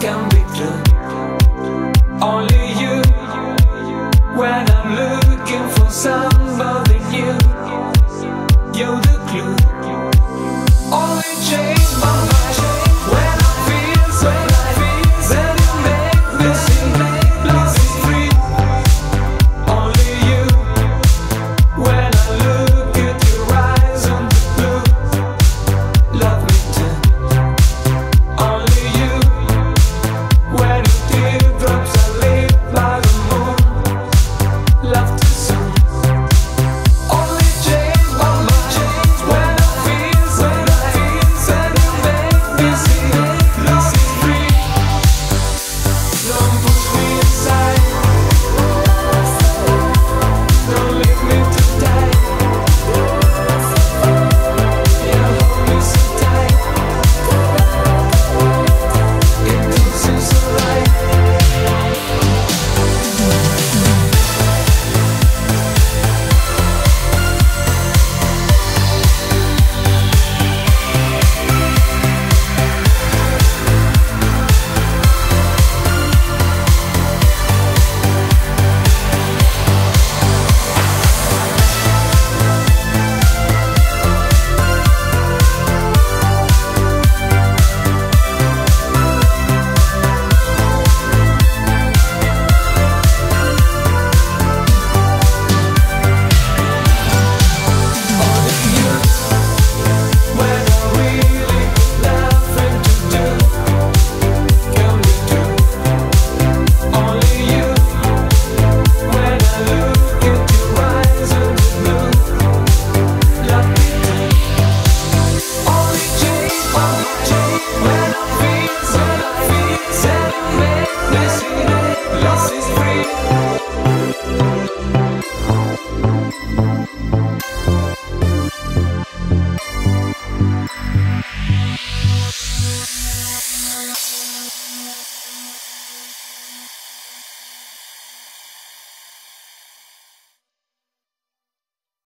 can be true. Only you, when I